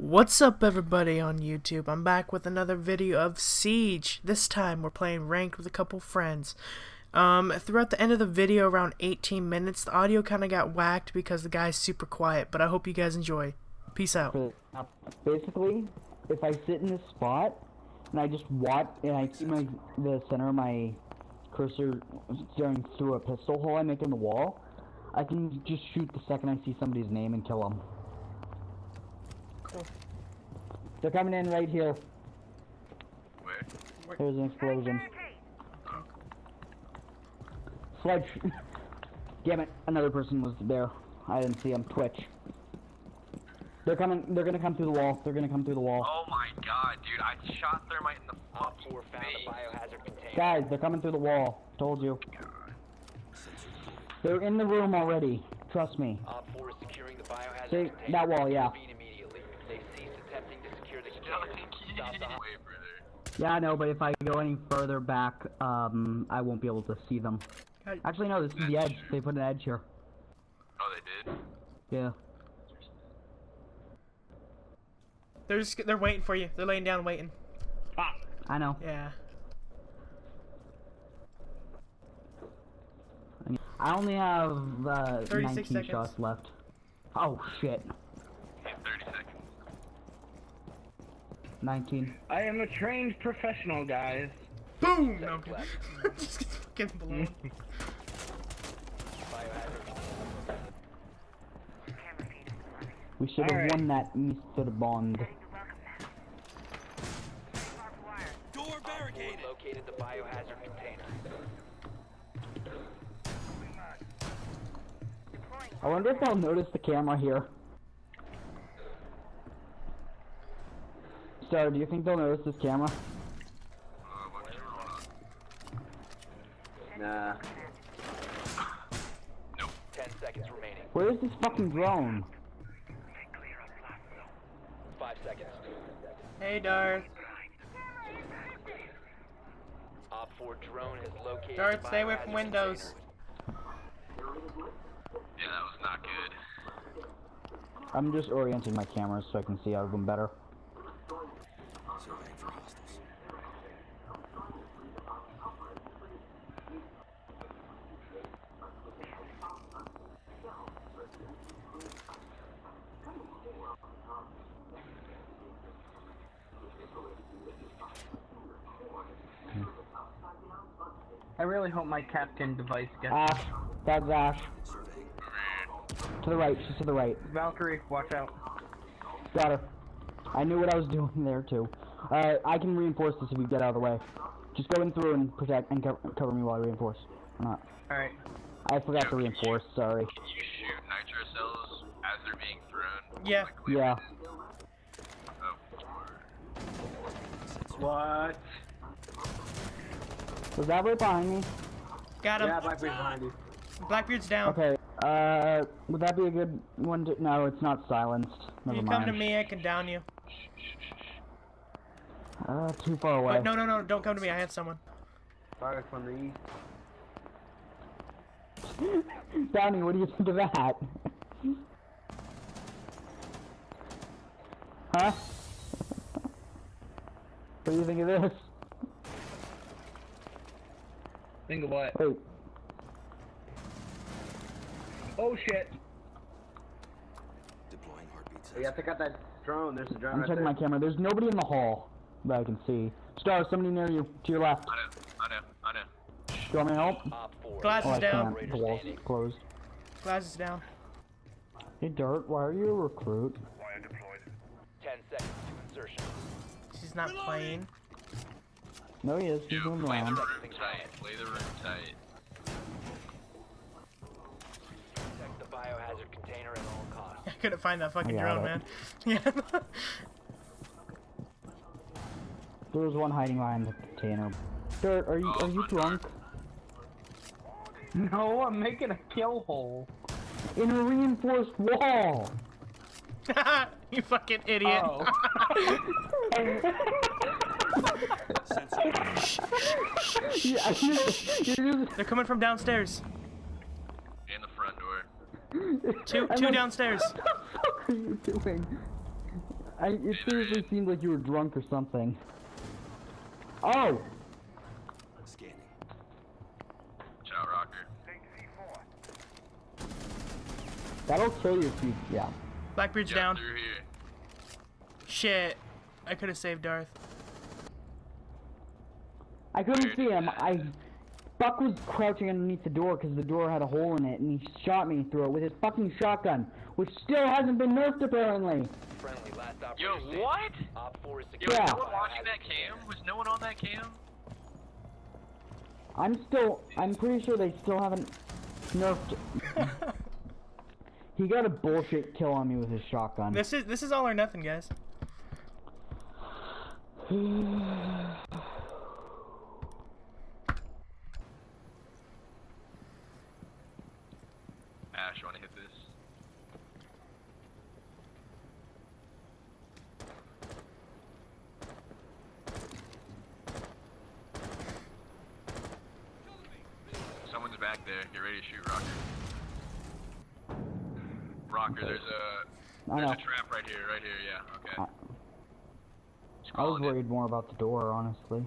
What's up everybody on YouTube? I'm back with another video of Siege. This time we're playing ranked with a couple friends. Um, throughout the end of the video, around 18 minutes, the audio kind of got whacked because the guy's super quiet, but I hope you guys enjoy. Peace out. Basically, if I sit in this spot and I just watch and I see my the center of my cursor staring through a pistol hole I make in the wall, I can just shoot the second I see somebody's name and kill them. Cool. They're coming in right here. Where? There's an explosion. Sledge. Damn it! Another person was there. I didn't see him. Twitch. They're coming. They're gonna come through the wall. They're gonna come through the wall. Oh my god, dude, I shot thermite in the Op fucking 4 found face. a biohazard container. Guys, they're coming through the wall. Told you. They're in the room already. Trust me. Op 4 is securing the biohazard See, container. that wall, yeah. Intervene immediately. They've ceased attempting to secure the Still container. Stop the Way further. Yeah, I know, but if I go any further back, um, I won't be able to see them. God. Actually, no, this is the edge. They put an edge here. Oh, they did? Yeah. They're just, they're waiting for you. They're laying down waiting. Ah, I know. Yeah. I only have uh, 36 19 seconds. shots left. Oh shit. In 30 seconds. 19. I am a trained professional, guys. Boom! No, just get fucking blown. Hmm. We should have Alright. won that East to the Bond. Op 4 located the biohazard container. I wonder if they'll notice the camera here. Star, do you think they'll notice this camera? What is wrong? Nah. Nope. 10 seconds remaining. Where is this fucking drone? 5 seconds. Hey, Darth. Op 4 drone has located Darth, stay away from windows. Yeah, that was not good. I'm just orienting my cameras so I can see out of them better. I really hope my Kapkan device gets Ash, that's Ash. To the right, she's to the right. Valkyrie, watch out. Got her. I knew what I was doing there too. Uh, I can reinforce this if we get out of the way. Just go in through and protect and cover, cover me while I reinforce. Or not. Alright. I forgot to reinforce. Sorry. Can you shoot nitro cells as they're being thrown? Yeah. Like, Yeah. Oh, What? Was that right behind me? Got him. Yeah, Blackbeard's behind you. Blackbeard's down. Okay. Uh, would that be a good one to? No, it's not silenced. Never you mind. come to me, I can down you. Uh, too far away. But no, no, no, don't come to me. I have someone. Fire from the east. Downey, what do you think of that? huh? what do you think of this? Think of what? Wait, Oh shit. Deploying You have to cut that drone. There's a drone I'm right checking there. my camera. There's nobody in the hall that I can see. Star, somebody near you, to your left. I know, I know, I know. Do you want me to help? Op 4. Glass Oh, is down. can't. The wall's closed. Glass is down. Hey, Dirt, why are you a recruit? 10 seconds to insertion. She's not playing. No, he is. He's Yo, moving play the room tight. Play the room tight. Protect the biohazard container at all costs. I couldn't find that fucking I drone, it. man. Yeah. There was one hiding behind the container. Dirt, are you oh are you drunk? No, I'm making a kill hole. In a reinforced wall. you fucking idiot. Oh. Yeah, They're coming from downstairs. In the front door. Two, two like, downstairs. What the fuck are you doing? I, it seriously seemed like you were drunk or something. Oh! Scanning. Ciao, Rocker. That'll kill you if you, yeah. Blackbeard's Yeah, down. here. Shit. I could have saved Darth. I couldn't see him. I Buck was crouching underneath the door because the door had a hole in it, and he shot me through it with his fucking shotgun, which still hasn't been nerfed apparently. Friendly, last Yo, what? Op 4 is Yo. Yeah. was no one watching that cam? Was no one on that cam? I'm still, I'm pretty sure they still haven't nerfed. he got a bullshit kill on me with his shotgun. This is this is all or nothing, guys. Ash, you wanna hit this? Someone's back there. Get ready to shoot, Rocker. Rocker, there's a I there's know. a trap right here, right here. Yeah. Okay. I- Just I was calling it. worried more about the door, honestly.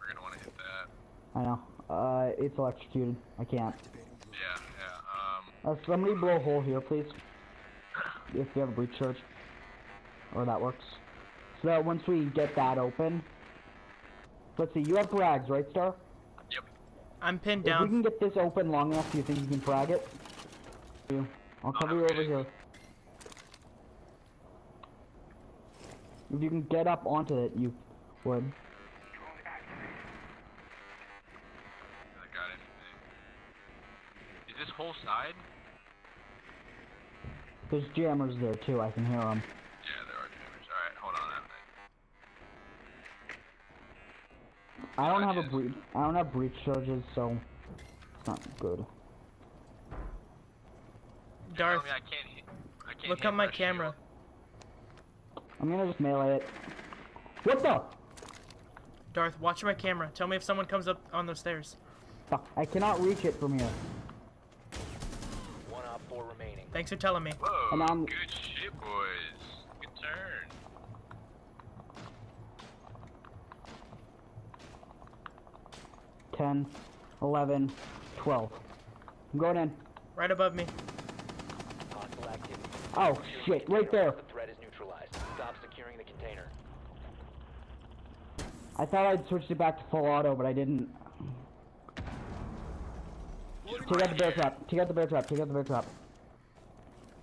We're gonna wanna hit that. I know. Uh, it's electrocuted. I can't. Yeah, yeah. Um, Uh, somebody blow a hole here, please. If you have a breach charge. Or that works. So that once we get that open. Let's see, you have frags, right, Star? yep. I'm pinned If we down. can get this open long enough, do you think you can frag it? You. I'll cover you over here. If you can get up onto it, you would. I got anything. Is this whole side? There's jammers there too, I can hear them. Yeah, there are jammers. Alright, hold on a minute. I don't have a Yes. breach. I don't have breach charges, so it's not good. Darth, I can't. I can't look at on my shield. camera. I'm gonna just melee it. What the? Darth, watch my camera. Tell me if someone comes up on those stairs. Fuck, I cannot reach it from here. One Op 4 remaining. Thanks for telling me. Whoa, And I'm- good shit, boys. Good turn. Ten, eleven, twelve. I'm going in. Right above me. Oh shit, right there. The threat is neutralized. Stop securing the container. I thought I'd switched it back to full auto, but I didn't. Take out the bear trap. Take out the bear trap. Take out the bear trap.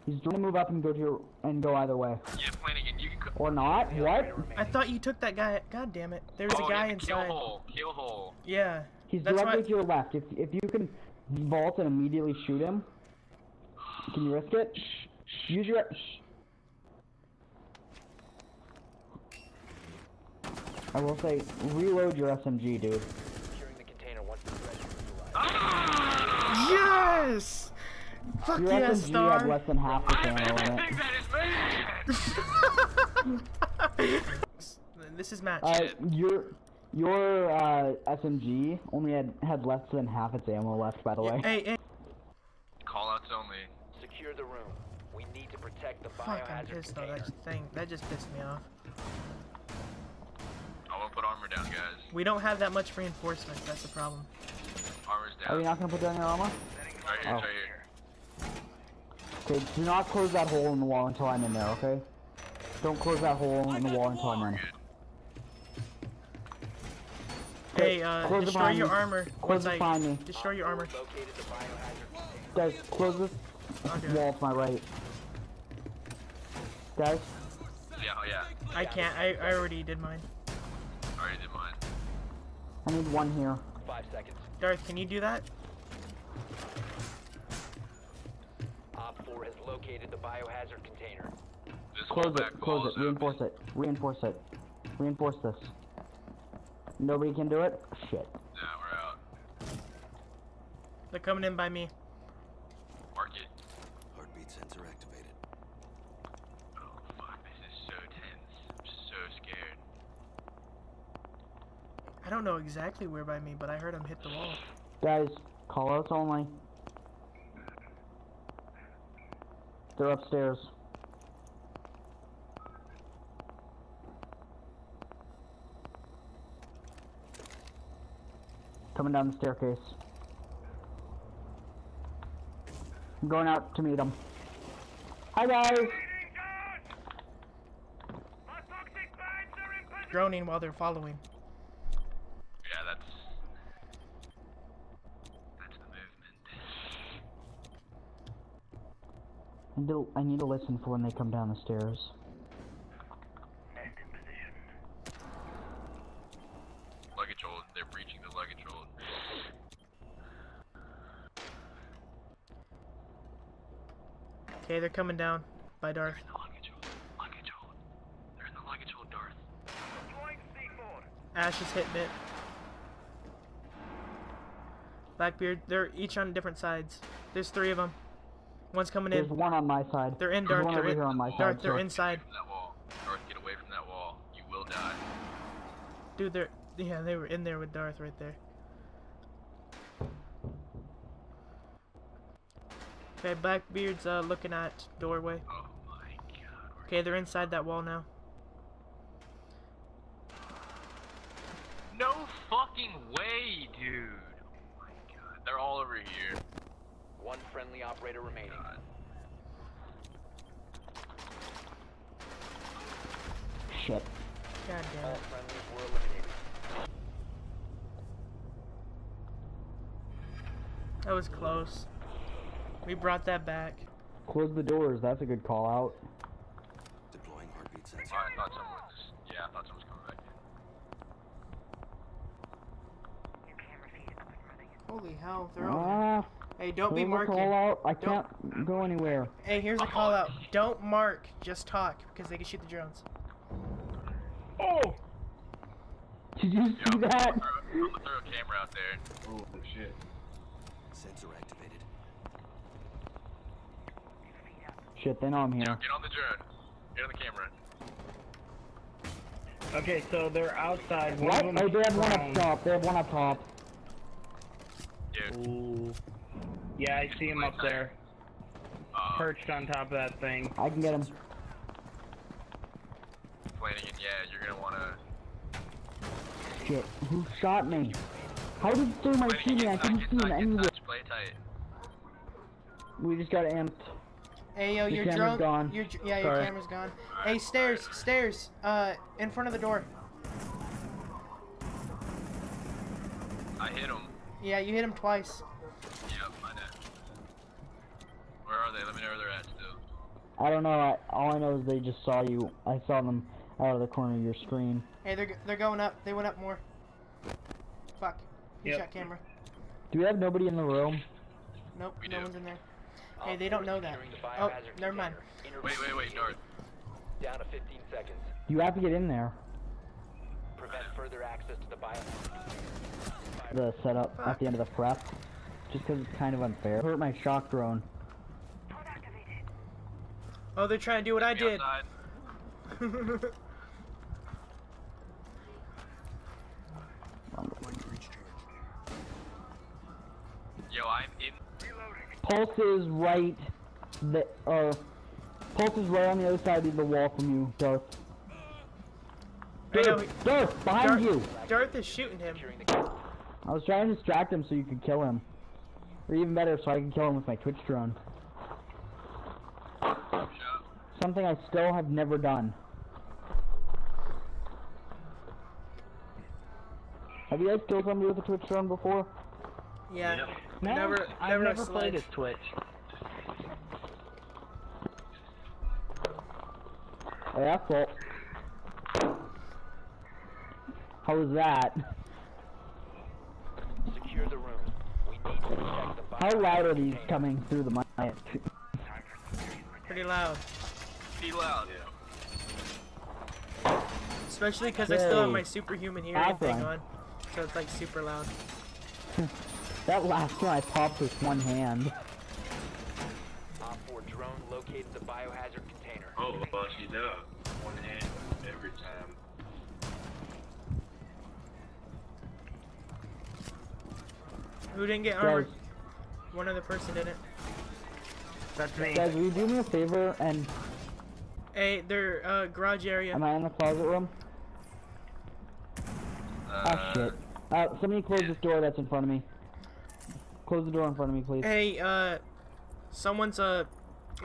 He's trying to move up and go to your and go either way, Yeah, Flanagan, you can. Or not. What? I thought you took that guy. God damn it. There's oh, a guy yeah, the Kill inside. hole. Kill hole. Yeah. He's That's directly to your left. If if you can vault and immediately shoot him, can you risk it? Use your. I will say, reload your SMG, dude. Securing the container once the threat is neutralized. Yes! Fuck Your yes, SMG Star! had less than half the I'm ammo in it. that is man. this is match. Uh, your your uh, SMG only had had less than half its ammo left, by the way. hey, hey. Callouts only. Secure the room. We need to protect the Fuck, I'm pissed though. That thing, that just pissed me off. I won't put armor down, guys. We don't have that much reinforcements, that's the problem. Armor's Are you not gonna put down your armor? Right here, Oh. right here. Okay, do not close that hole in the wall until I'm in there, okay? Don't close that hole in the wall until I'm in. Hey, uh, close destroy your me. armor. Close it behind me. destroy your armor. Located the biohazard container. Guys, close this I'll do it. wall to my right. Guys, Yeah, oh yeah. I can't. I, I already did mine. Already did mine. I need one here. Five seconds. Darth, can you do that? Op 4 has located the biohazard container. This Close it, close wall it, is open. reinforce it, reinforce it. Reinforce this. Nobody can do it? Shit. Nah, we're out. They're coming in by me. Mark it. I don't know exactly where by me, but I heard him hit the wall. Guys, call us only. They're upstairs. Coming down the staircase. I'm going out to meet them. Hi guys! Droning while they're following. I need, to, I need to listen for when they come down the stairs. Luggage hold. They're breaching the luggage hold. Okay, they're coming down by Darth. The luggage hold. Luggage hold. They're in the luggage hold, Darth. Ash is hitting it. Blackbeard, they're each on different sides. There's three of them. One's coming in. There's one on my side. They're in, There's Darth. one They're over in. here on my Darth, side. they're sir. inside. From that wall. Darth, get away from that wall. You will die. Dude, they're yeah, they were in there with Darth right there. Okay, Blackbeard's uh, looking at doorway. Oh my god. Okay, they're inside that wall now. No fucking way, dude. Oh my god. They're all over here. One friendly operator remaining. God. Shit. God damn All it. friendlies were eliminated. That was close. We brought that back. Close the doors. That's a good call out. Deploying heartbeat sensor. I thought someone was. Yeah, I thought someone was coming back in. Holy hell, they're over. Ah, Hey, don't be close the call marking. out. I can't go anywhere. Hey, here's a call out. Don't mark, just talk, because they can shoot the drones. Oh! Did you Yo, see I'm that? I'm gonna throw a camera out there. Oh shit. Sensor activated. Shit, they know I'm Yo, here. get on the drone. Get on the camera. Okay, so they're outside. One What? Oh, they have one prone. up top. They have one up top. Dude, Ooh. Yeah, I see him up there, uh, perched on top of that thing. I can get him. Flanagan, yeah, you're gonna wanna. Shit. Who shot me? How did somebody see me? I couldn't get see him touch, get anywhere. touch, Play tight. We just got amped. Hey, yo, Your your camera's drone. gone. Your, dr- yeah, your camera's gone. Hey, stairs, stairs. Uh, in front of the door. I hit him. Yeah, you hit him twice. Yep, I know. Where are they? Let me know where they're at still. I don't know. I, all I know is they just saw you. I saw them out of the corner of your screen. Hey, they're they're going up. They went up more. Fuck. You Yep. shot camera. Do we have nobody in the room? Nope, We no do. one's in there. Hey, they don't know that. Securing the Oh, biohazard never mind. Wait, wait, wait, Darth. Down to 15 seconds. You have to get in there. Prevent further access to the bio. The setup at the end of the prep. Just because it's kind of unfair. Hurt my shock drone. Oh, they're trying to do what I did. outside. Yo, I'm in. Pulse is right. The uh, Pulse is right on the other side of the wall from you, Darth. I know. Darth, Darth, behind Darth, you. Darth is shooting him. I was trying to distract him so you could kill him. Or even better, so I can kill him with my Twitch drone. Shot. Something I still have never done. Have you guys killed somebody with a Twitch drone before? Yeah. No, Never, I've never, never a played sledge. as Twitch. Oh, yeah, cool. How was that? Secure the room. We need to protect the bio. How loud are these coming through the mic? Pretty loud. Be loud. yeah. Especially because I still have my superhuman hearing thing Awesome. on. So it's like super loud. That last one I popped with one hand. Op 4 drone located the biohazard container. Oh, well, she does. One hand every time. Who didn't get Guys, armored? One other person didn't. That's me. guys, will you do me a favor and Hey, their uh, garage area. am I in the closet room? Uh, Oh shit. Uh, somebody close this door that's in front of me. Close the door in front of me, please. Hey, uh, someone's uh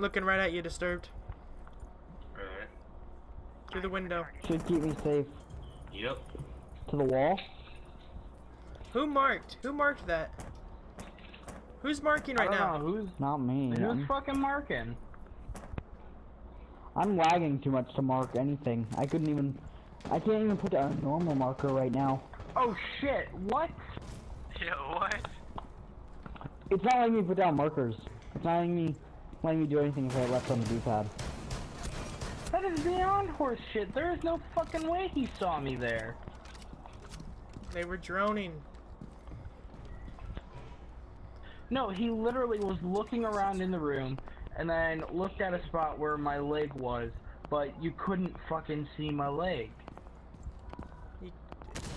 looking right at you, disturbed Alright. through the window. Should keep me safe. Yep. To the wall. Who marked? Who marked that? Who's marking right I don't now? know who's Not me. who's I'm, fucking marking. I'm lagging too much to mark anything. I couldn't even. I can't even put a normal marker right now. Oh shit! What? Yeah, what? It's not letting me put down markers. It's not letting me letting me do anything if I left on the D-pad. That is beyond horse shit. There is no fucking way he saw me there. They were droning. No, he literally was looking around in the room and then looked at a spot where my leg was, but you couldn't fucking see my leg.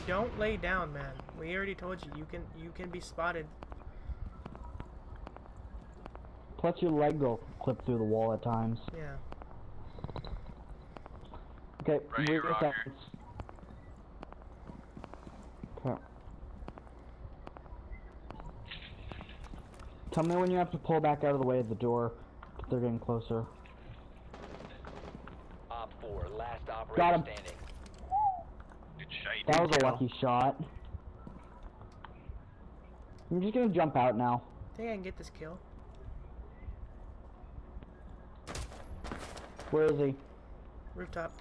Don't lay down, man. We already told you you can you can be spotted. Plus your leg will clip through the wall at times. Yeah. Okay, Right, wait a Roger. second. Okay. Tell me when you have to pull back out of the way of the door. if They're getting closer. Op 4, last Got operator him. standing. Good. That was a lucky shot. I'm just gonna jump out now. I Think I can get this kill? Where is he? Rooftop.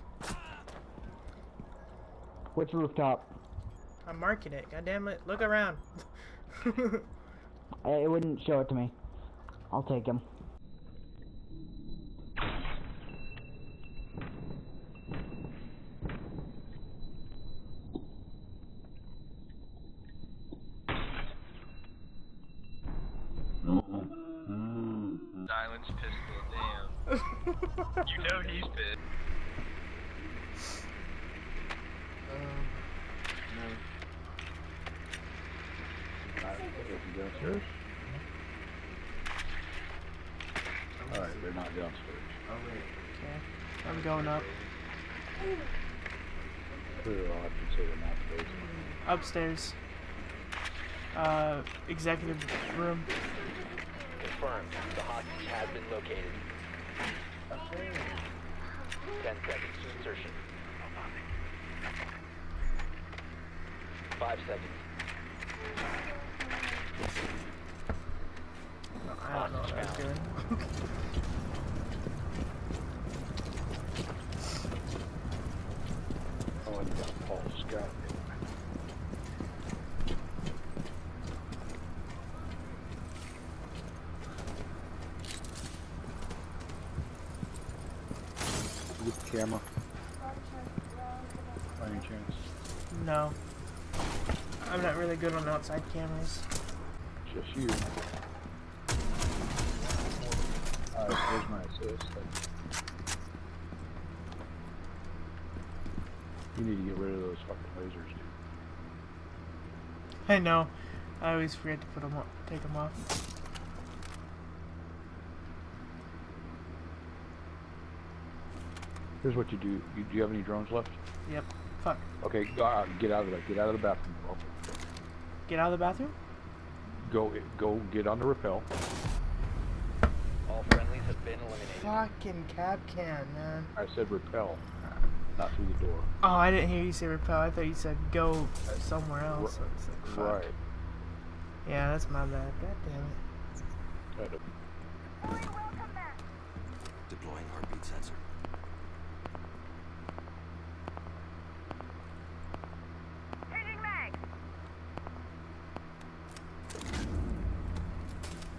Which rooftop? I'm marking it. God damn it. Look around. It wouldn't show it to me. I'll take him. Silence pistol, damn. you know he's pissed. Alright, they're not downstairs. okay. I'm going up. Clear off and say they're not in the basement. Upstairs. Uh, executive room. Confirmed. The hostage has been located. 10 seconds to insertion. 5 seconds. I don't know what I was doing. Oh, and got Paul Scott. Camera. By any chance? no. I'm not really good on outside cameras. Just you. Alright, here's my assist. You need to get rid of those fucking lasers, dude. I know. I always forget to put them on, take them off. Here's what you do. You, do you have any drones left? Yep. Fuck. Okay, go out, get out of the get out of the bathroom. Bro. Get out of the bathroom? Go go get on the rappel. All friendlies have been eliminated. Fucking Kapkan, man. I said rappel, not through the door. Oh, I didn't hear you say repel. I thought you said go somewhere else. Ri- like, fuck. Right. Yeah, that's my bad. God damn it. Deploying heartbeat sensor.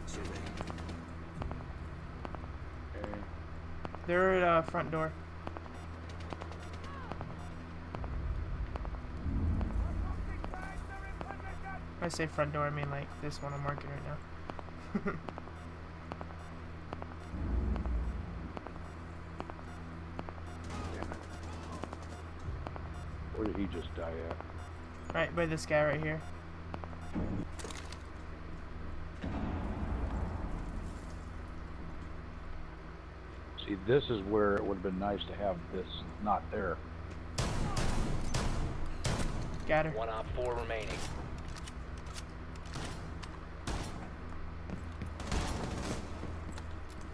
Surveying. Okay. They're at uh, front door. I say front door, I mean like this one I'm marking right now. Where did he just die at? right by this guy right here. See, this is where it would have been nice to have this not there. Got her. One op four remaining.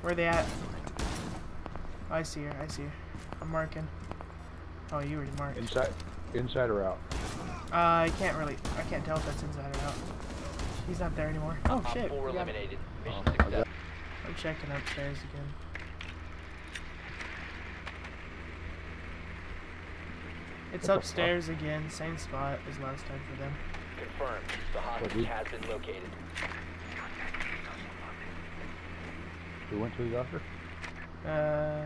Where are they at? Oh, I see her. I see her. I'm marking. Oh, you already marked. Inside, inside or out? Uh, I can't really. I can't tell if that's inside or out. He's not there anymore. Oh Op shit. four we got- eliminated. Mission Oh, success. I'm checking upstairs again. It's What the fuck? upstairs again, same spot as last time for them. Confirmed. The hostage we- has been located. We went to the doctor? Uh,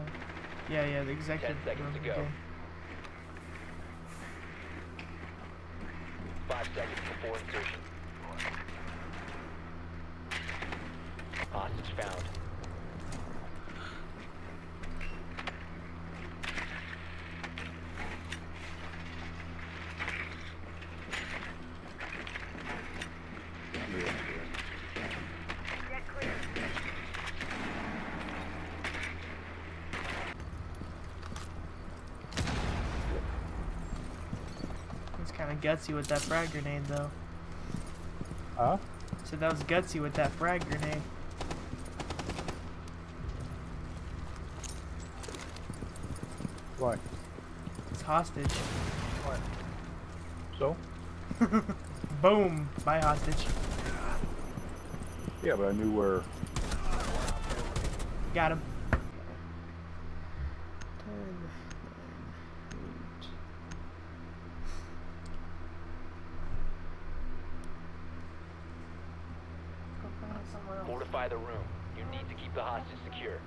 yeah, yeah, the executive Ten seconds room to go. again. Five seconds before insertion. Hostage found. It's kind of gutsy with that frag grenade, though. Huh? So that was gutsy with that frag grenade. Why? It's hostage. What? So? Boom! Bye, hostage. Yeah, but I knew where. Got him. Fortify the room. You need to keep the hostage secure.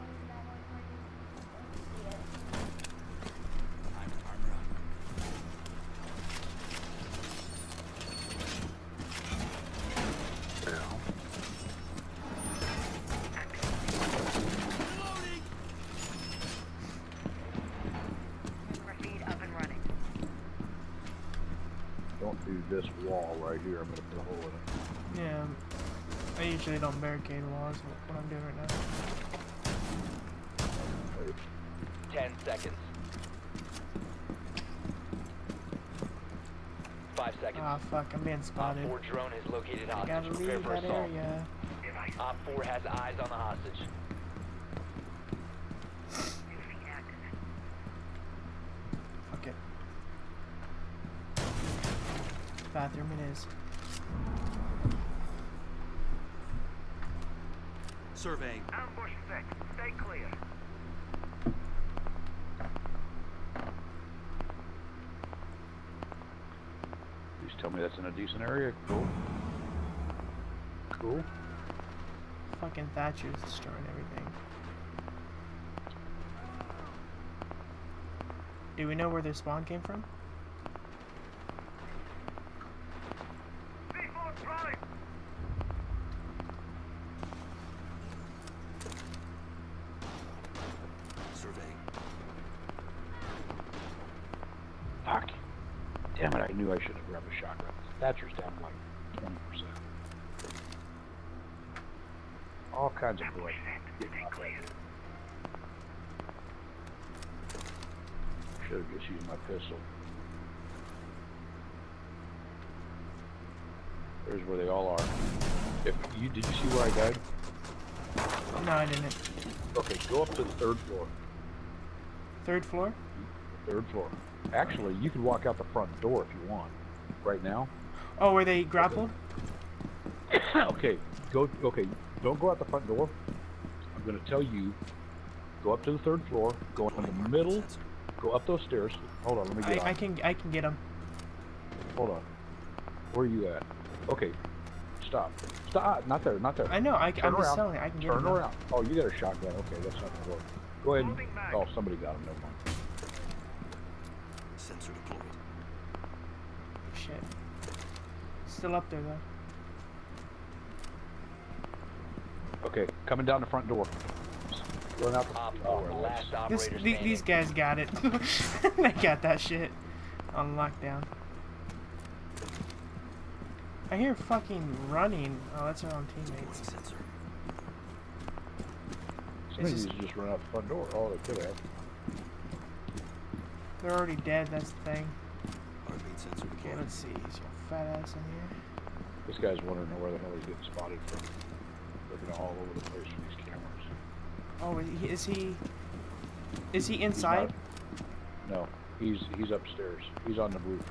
Proceed up and running. Don't do this wall right here. I'm gonna put a hole in it. Yeah. I usually don't barricade walls, but what I'm doing right now. Ten seconds. Five seconds. Ah, fuck, I'm being spotted. Op spotted. 4 drone has located I hostage. gotta Prepare leave for that assault. area. Op 4 has eyes on the hostage. Fuck it. Bathroom it is. Surveying. Ambush set. Stay clear. Please tell that's in a decent area. Cool. Cool. Fucking Thatcher's destroying everything. Do we know where their spawn came from? C4 drive. Surveying. Fuck. Damn it, I knew I should have grabbed a shotgun. Thatcher's down like 20%. All kinds of blood. getting off that dude. Should have just used my pistol. There's where they all are. If you did you see where I died? No, I didn't. Okay, go up to the third floor. Third floor? Third floor. Actually, you can walk out the front door if you want. Right now. Oh, where they grappled? okay, go. Okay, don't go out the front door. I'm going to tell you. Go up to the third floor. Go in the middle. Go up those stairs. Hold on, let me get I, I can I can get him. Hold on. Where are you at? Okay, stop. Stop. Ah, not there. Not there. I know. I, Turn I'm just around. telling you. I can get Turn him. though. around. Oh, you got a shotgun. Okay, that's not gonna work. Go ahead. And, oh, somebody got him. Never mind. Sensor deployed. Oh, shit. Still up there though. Okay, coming down the front door. Run out the. Op Oh, last This, the, these guys got it. they got that shit on lockdown. I hear fucking running. Oh, that's our own Deploying teammates. sensor. Some It's just run out the front door. Oh, they could have. They're already dead. That's the thing. Heartbeat sensor Okay, deployed. let's see. Is your fat ass in here? This guy's wondering where the hell he's getting spotted from. Looking all over the place from these cameras. Oh, is he? Is he, is he He's inside? not- no, he's he's upstairs. He's on the roof.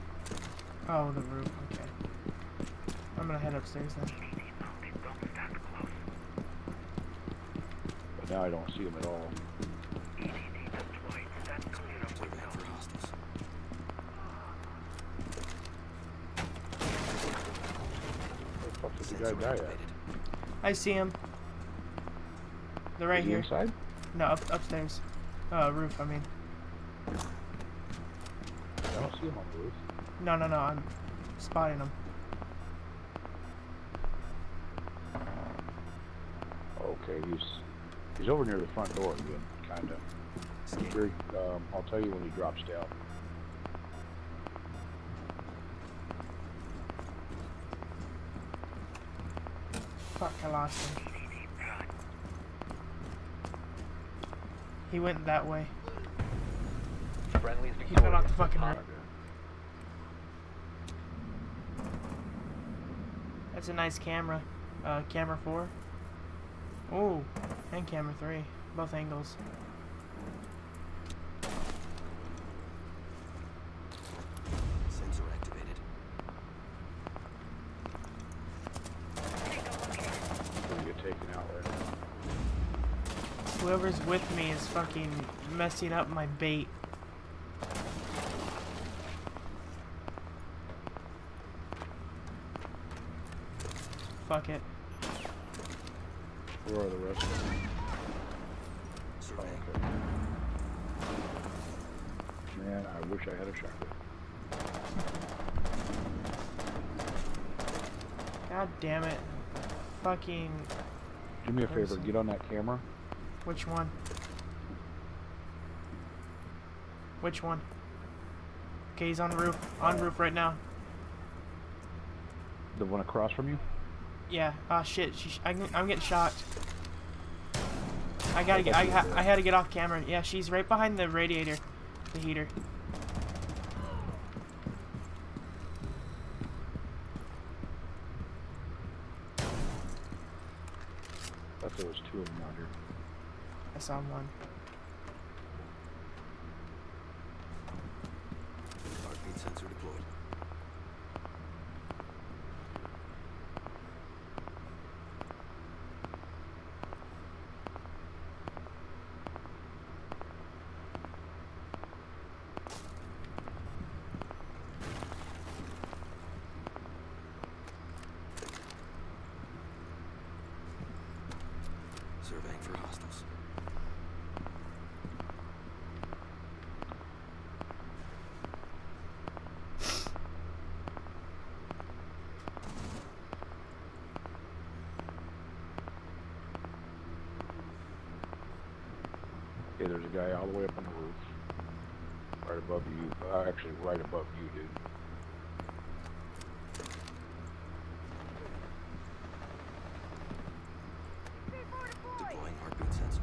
Oh, the roof. Okay. I'm gonna head upstairs then. But now I don't see him at all. Surveying for hostiles. Where the fuck did the guy Sensor die at? activated. I see him. They're right Is he here. inside? No, up upstairs. Uh, roof. I mean. I don't see him on the roof. No, no, no. I'm spotting him. Okay, he's he's over near the front door again, kinda. Escape. Um, I'll tell you when he drops down. Fuck, I lost him. He went that way. Friendly's He fell off the fucking Op- roof. That's a nice camera. Uh, camera 4. Oh, and camera 3. Both angles. Sensor activated. Gonna get taken out right now. Whoever's with me is fucking messing up my bait. Fuck it. Where are the rest of them? Oh, okay. Man, I wish I had a shotgun. God damn it. Fucking. Do me a favor, get on that camera. Which one? Which one? Okay, he's on roof. On roof right now. The one across from you? Yeah. Ah, shit. She, I, I'm getting shocked. I gotta get. I, ha, I had to get off camera. Yeah, she's right behind the radiator, the heater. I thought there was two of them out here. I saw one. Heartbeat sensor deployed. Surveying for hostiles. Okay, there's a guy all the way up on the roof. Right above you. Uh, actually, right above you, dude. Deploying heartbeat sensor.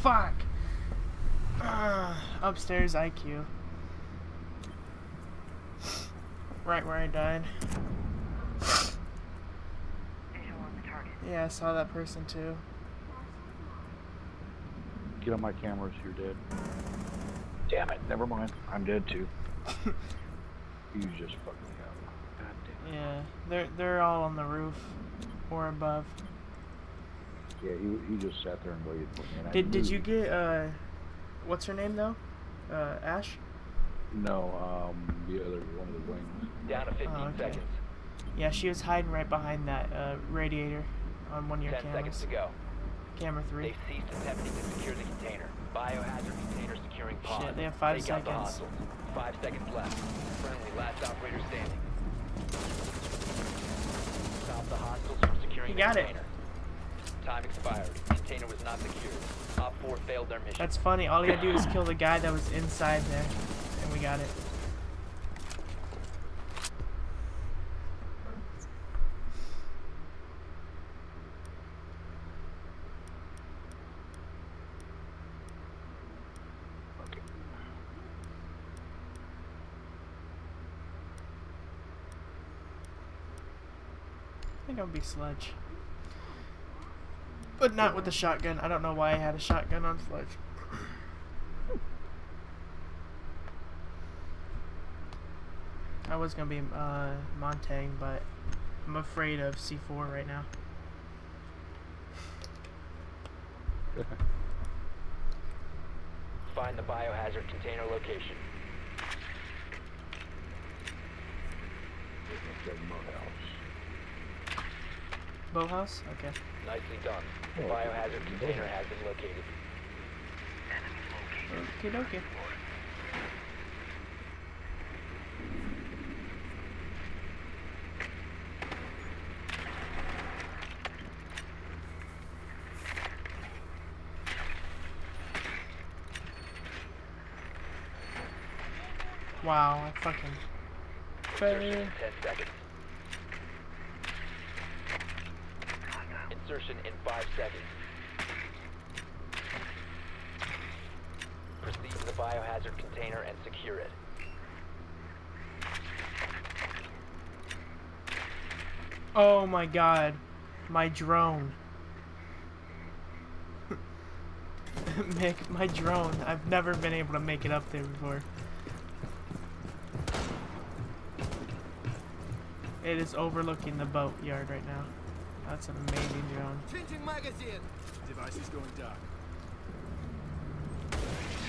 Fuck. Ah, upstairs IQ. Right where I died. Visual on the target. Yeah, I saw that person too. Get on my cameras, you're dead. Damn it, never mind. I'm dead too. you just fucked me up. God damn it. Yeah, they're they're all on the roof or above. Yeah, he, he just sat there and waited for me. I Did did you get uh, what's her name though? Uh, Ash. No, um, the other one of the wings. Down to 15 Oh, okay. seconds. Yeah, she was hiding right behind that uh, radiator on one of your 10 seconds to go. Camera three. They've ceased attempting to secure the container. Biohazard container securing pod. Shit, they have five Take out the seconds. hostiles. Five seconds left. Friendly, last operator standing. Stop the hostiles from securing You the got it time expired. Container was not secured. Op 4 failed their mission. That's funny. All you gotta do is kill the guy that was inside there. And we got it. I think I'll be sludge. But not with the shotgun. I don't know why I had a shotgun on Sledge. I was gonna be uh, Montagne, but I'm afraid of C4 right now. Find the biohazard container location. Okay, Morehouse. Boathouse? Okay. Nicely done. The Oh, biohazard container has been located. Okay, okay. Wow, I fucking. Insertion Fail. in 10 seconds. 5 seconds. Proceed to the biohazard container and secure it. Oh my god. My drone. Mick, my drone. I've never been able to make it up there before. It is overlooking the boat yard right now. That's an amazing drone. Changing magazine. Device is going dark.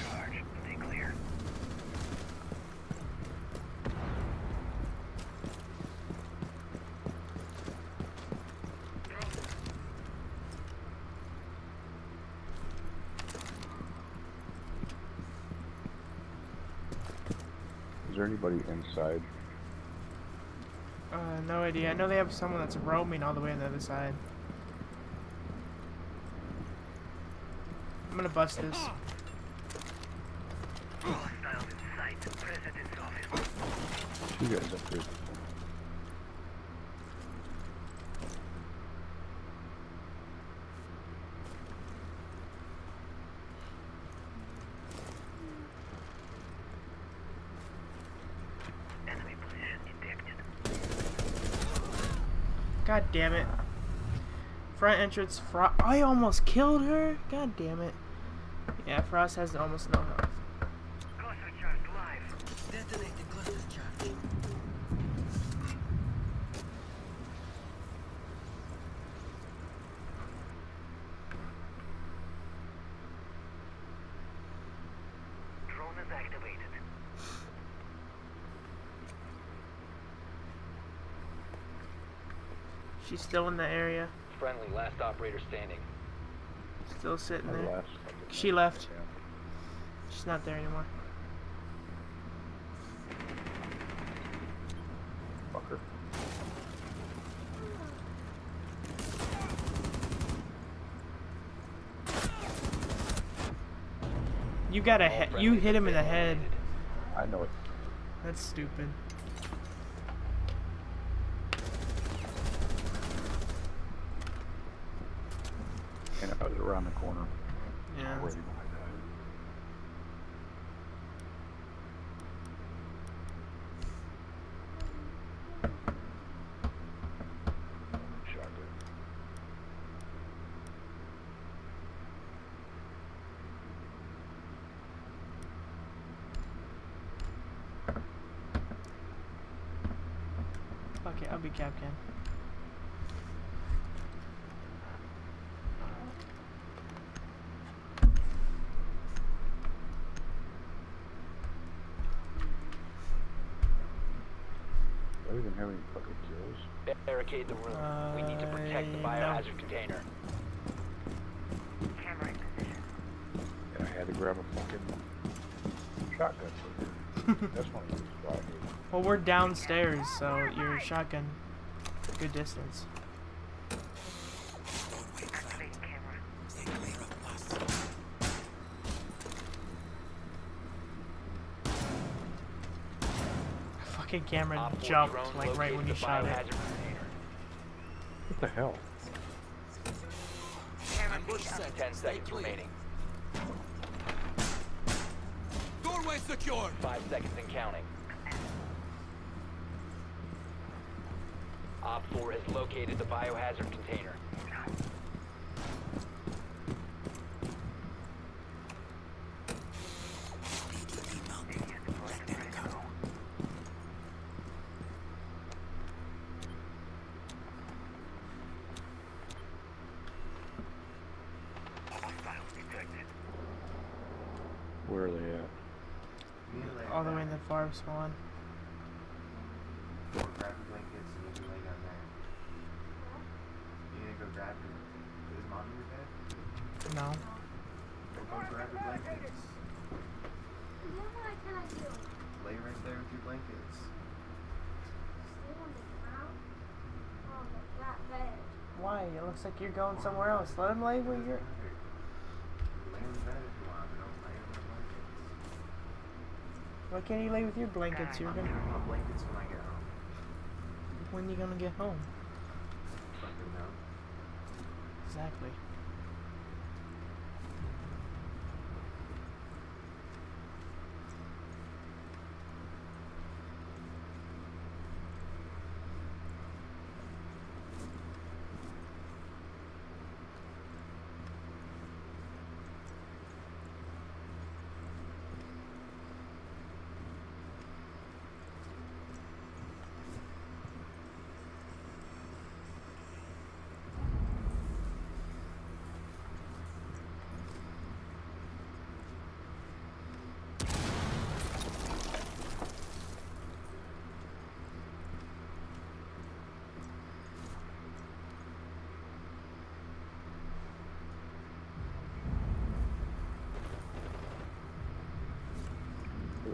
Charge. Stay clear. Is there anybody inside? Uh, no idea. I know they have someone that's roaming all the way on the other side. I'm gonna bust this. Hostiles in sight. President's office. Two guys up here. Enemy position detected. God damn it. Front entrance, Frost. I almost killed her. God damn it. Yeah, Frost has almost no health. Cluster charge live. Detonate the cluster charge. Drone is activated. She's still in the area. Friendly, last operator standing. Still sitting there. last- She left. Yeah. She's not there anymore. Fucker. You got a he- you hit him in the head. I know it. That's stupid. And I was around the corner. Yeah. Already behind that. Shotgun. Fuck it, I'll be Kapkan. Do I even have any fucking kills? Barricade the room. we need to protect the Uh, no. biohazard container. Camera position. And I had to grab a fucking shotgun for her. That's one of those Well, we're downstairs, so your shotgun, good distance. Activate camera. Fucking camera jumped like right when you shot it. What the hell? Camera feed 10 seconds remaining. Doorway secured. 5 seconds and counting. Op 4 has located the biohazard container. Where are they at? All the way in the farm spawn. Go grab your blankets and you can lay down there. You gonna go grab your. Is mommy your bed? No. Go, go grab your blankets. Lay right there with your blankets. Why? It looks like you're going somewhere else. Let him lay where you're. Lay on the bed if you want, but don't lay on the blankets. Why can't you lay with your blankets? You're gonna. my blankets when I get home. When you gonna get home? Exactly.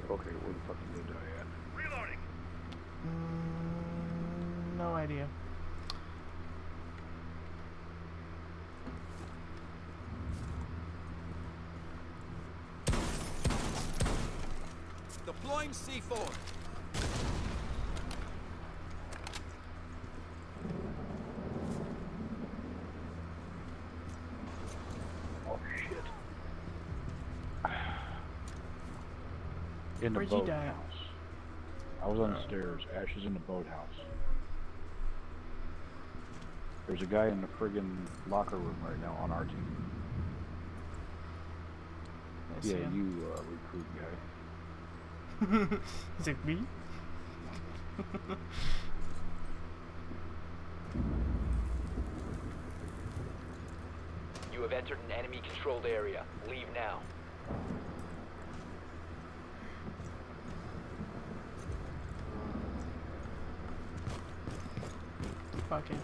Okay, where the fuck did they die at? Reloading. Mm, no idea. Deploying C4. Oh shit. In the Where'd you boathouse. die? I was on the stairs. Ash is in the boathouse. There's a guy in the friggin' locker room right now on our team. I Yeah, you uh, recruit guy. Is it me? You have entered an enemy controlled area. Leave now. Fucking.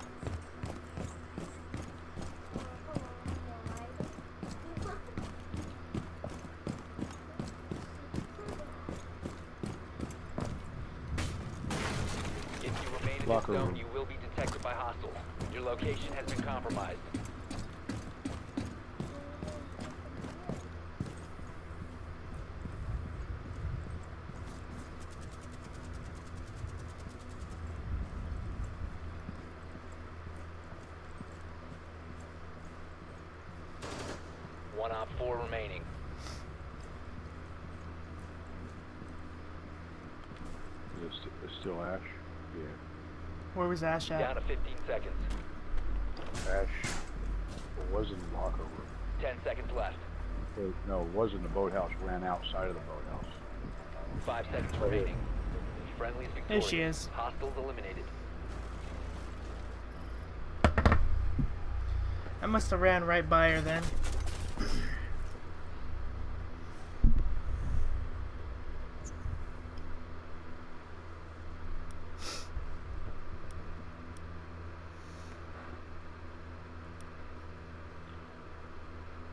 If you remain in Locker this zone, room. you will be detected by hostiles. Your location has been compromised. One op four remaining. Is it still Ash? Yeah. Where was Ash at? Down to 15 seconds. Ash was in the locker room. 10 seconds left. Or, no, was in the boathouse, ran outside of the boathouse. Five seconds Right here. remaining. Friendly's There victorious. she is. Hostiles eliminated. I must have ran right by her then.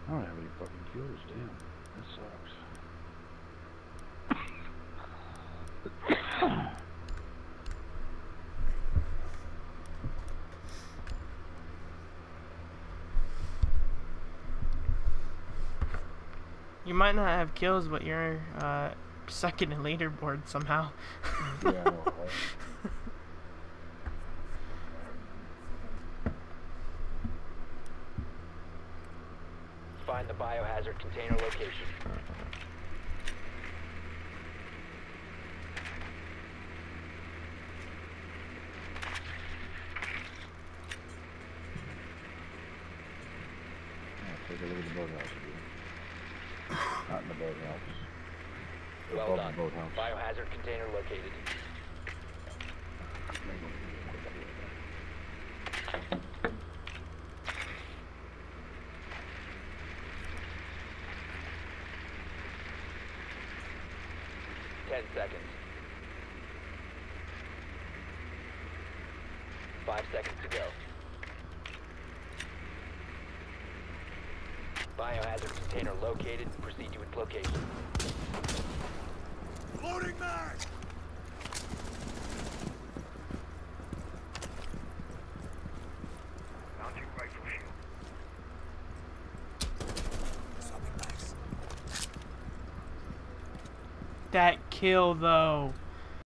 I don't have any fucking kills, damn. That sucks. You might not have kills, but you're uh, second in leaderboard somehow. yeah, I know, right? Find the biohazard container location. boathouse. Well Above done. the boathouse. Biohazard container located. Ten seconds. Five seconds to go. Biohazard container located. Proceed to its location. Loading mag! Kill though.